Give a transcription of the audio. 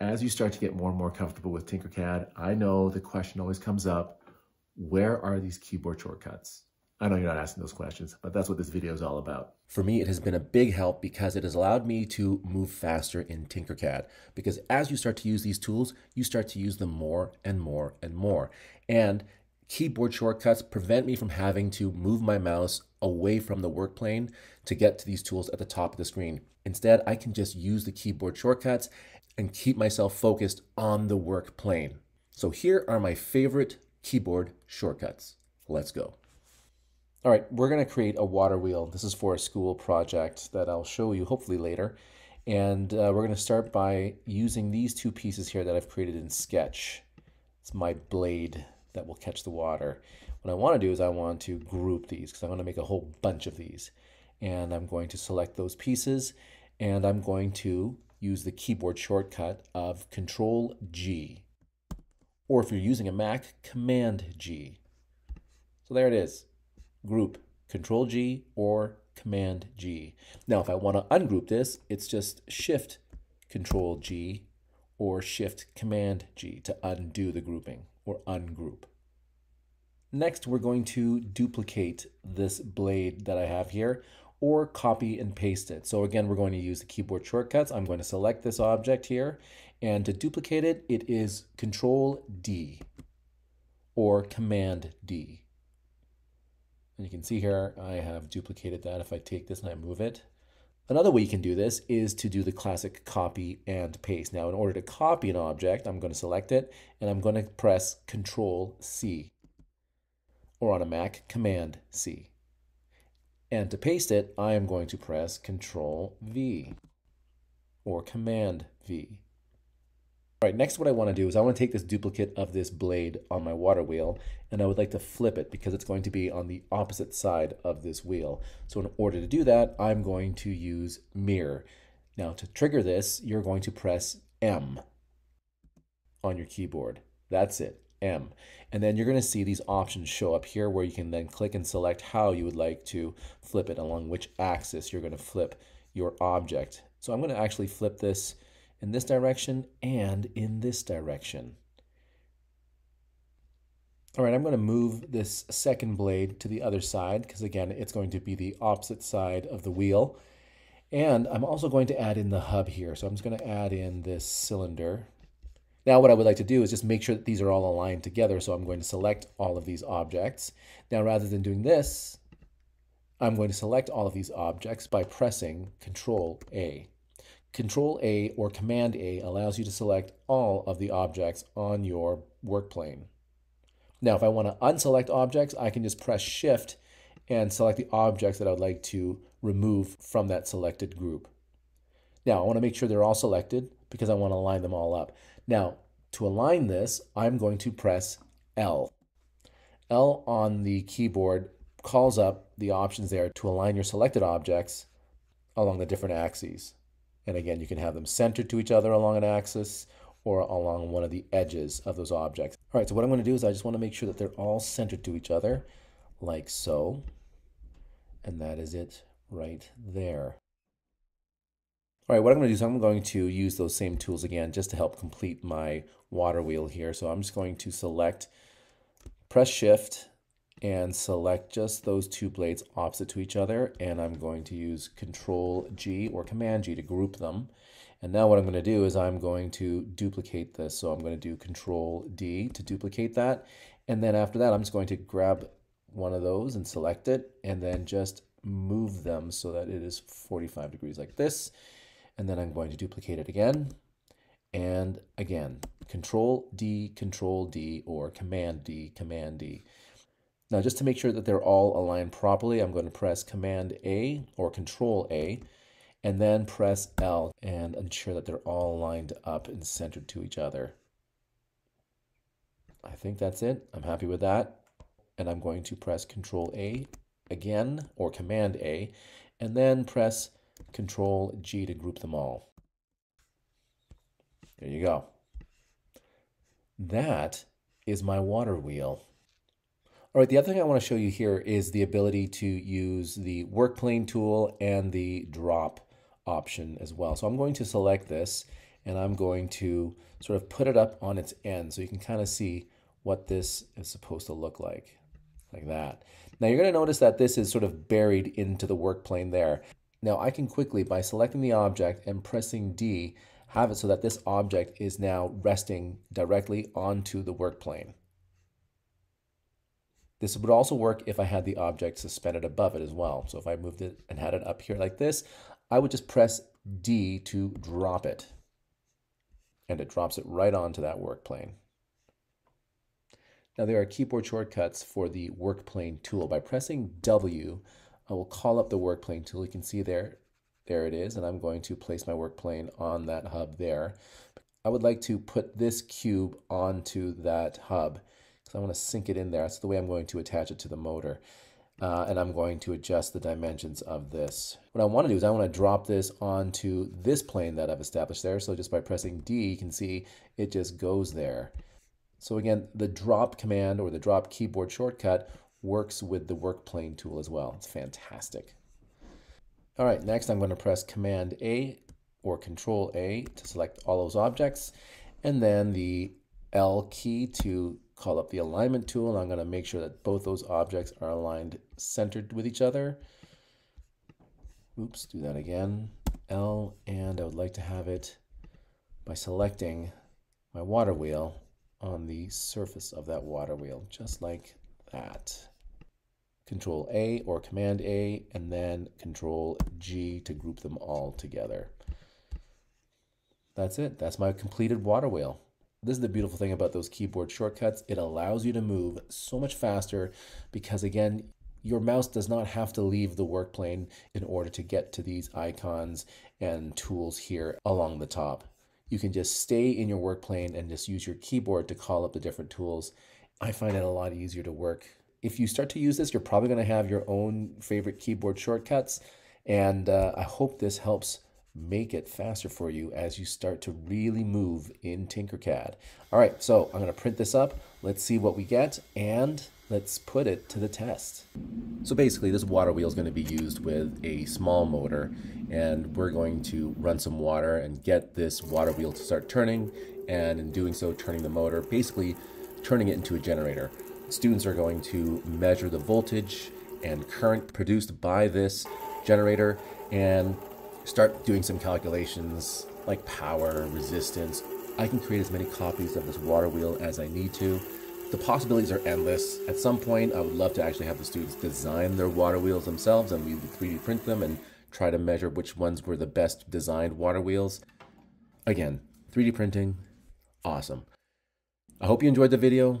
as you start to get more and more comfortable with Tinkercad, I know the question always comes up, where are these keyboard shortcuts? I know you're not asking those questions, but that's what this video is all about. For me, it has been a big help because it has allowed me to move faster in Tinkercad. Because as you start to use these tools, you start to use them more and more and more. And keyboard shortcuts prevent me from having to move my mouse away from the work plane to get to these tools at the top of the screen. Instead, I can just use the keyboard shortcuts and keep myself focused on the work plane. So here are my favorite keyboard shortcuts. Let's go. All right, we're going to create a water wheel. This is for a school project that I'll show you hopefully later. And uh, we're going to start by using these two pieces here that I've created in Sketch. It's my blade that will catch the water. What I want to do is I want to group these because I want to make a whole bunch of these. And I'm going to select those pieces and I'm going to use the keyboard shortcut of Control G. Or if you're using a Mac, Command G. So there it is group Control G or Command G. Now, if I want to ungroup this, it's just Shift Control G or Shift Command G to undo the grouping or ungroup. Next, we're going to duplicate this blade that I have here or copy and paste it. So again, we're going to use the keyboard shortcuts. I'm going to select this object here and to duplicate it, it is Control D or Command D. And you can see here, I have duplicated that if I take this and I move it. Another way you can do this is to do the classic copy and paste. Now, in order to copy an object, I'm going to select it and I'm going to press Control C or on a Mac, Command C. And to paste it, I am going to press Control V or Command V. All right, next what I want to do is I want to take this duplicate of this blade on my water wheel and I would like to flip it because it's going to be on the opposite side of this wheel. So in order to do that, I'm going to use mirror. Now to trigger this, you're going to press M on your keyboard. That's it, M. And then you're going to see these options show up here where you can then click and select how you would like to flip it along which axis you're going to flip your object. So I'm going to actually flip this in this direction and in this direction. All right, I'm going to move this second blade to the other side because again, it's going to be the opposite side of the wheel. And I'm also going to add in the hub here. So I'm just going to add in this cylinder. Now what I would like to do is just make sure that these are all aligned together. So I'm going to select all of these objects. Now rather than doing this, I'm going to select all of these objects by pressing Control A. Control A or Command A allows you to select all of the objects on your work plane. Now, if I want to unselect objects, I can just press Shift and select the objects that I would like to remove from that selected group. Now, I want to make sure they're all selected because I want to line them all up. Now, to align this, I'm going to press L. L on the keyboard calls up the options there to align your selected objects along the different axes. And again, you can have them centered to each other along an axis or along one of the edges of those objects. All right, so what I'm going to do is I just want to make sure that they're all centered to each other, like so. And that is it right there. All right, what I'm going to do is I'm going to use those same tools again just to help complete my water wheel here. So I'm just going to select, press shift, and select just those two blades opposite to each other. And I'm going to use control G or command G to group them. And now what I'm going to do is I'm going to duplicate this. So I'm going to do control D to duplicate that. And then after that I'm just going to grab one of those and select it and then just move them so that it is 45 degrees like this and then I'm going to duplicate it again and again control D control D or command D command D now just to make sure that they're all aligned properly, I'm going to press Command A or Control A and then press L and ensure that they're all lined up and centered to each other. I think that's it. I'm happy with that. And I'm going to press Control A again or Command A and then press Control G to group them all. There you go. That is my water wheel. All right, the other thing I want to show you here is the ability to use the work plane tool and the drop option as well. So I'm going to select this and I'm going to sort of put it up on its end so you can kind of see what this is supposed to look like, like that. Now you're going to notice that this is sort of buried into the work plane there. Now I can quickly, by selecting the object and pressing D, have it so that this object is now resting directly onto the work plane. This would also work if I had the object suspended above it as well. So if I moved it and had it up here like this, I would just press D to drop it. And it drops it right onto that work plane. Now there are keyboard shortcuts for the work plane tool. By pressing W, I will call up the work plane tool. You can see there, there it is. And I'm going to place my work plane on that hub there. I would like to put this cube onto that hub. So I want to sink it in there. That's the way I'm going to attach it to the motor. Uh, and I'm going to adjust the dimensions of this. What I want to do is I want to drop this onto this plane that I've established there. So just by pressing D, you can see it just goes there. So again, the drop command or the drop keyboard shortcut works with the work plane tool as well. It's fantastic. All right, next I'm going to press Command A or Control A to select all those objects, and then the L key to call up the alignment tool, and I'm going to make sure that both those objects are aligned centered with each other. Oops, do that again. L, and I would like to have it by selecting my water wheel on the surface of that water wheel, just like that. Control A or Command A, and then Control G to group them all together. That's it. That's my completed water wheel. This is the beautiful thing about those keyboard shortcuts. It allows you to move so much faster because, again, your mouse does not have to leave the work plane in order to get to these icons and tools here along the top. You can just stay in your work plane and just use your keyboard to call up the different tools. I find it a lot easier to work. If you start to use this, you're probably going to have your own favorite keyboard shortcuts. And uh, I hope this helps make it faster for you as you start to really move in Tinkercad. All right, so I'm going to print this up. Let's see what we get and let's put it to the test. So basically this water wheel is going to be used with a small motor and we're going to run some water and get this water wheel to start turning and in doing so turning the motor, basically turning it into a generator. Students are going to measure the voltage and current produced by this generator and start doing some calculations like power, resistance. I can create as many copies of this water wheel as I need to. The possibilities are endless. At some point, I would love to actually have the students design their water wheels themselves and we would 3D print them and try to measure which ones were the best designed water wheels. Again, 3D printing, awesome. I hope you enjoyed the video.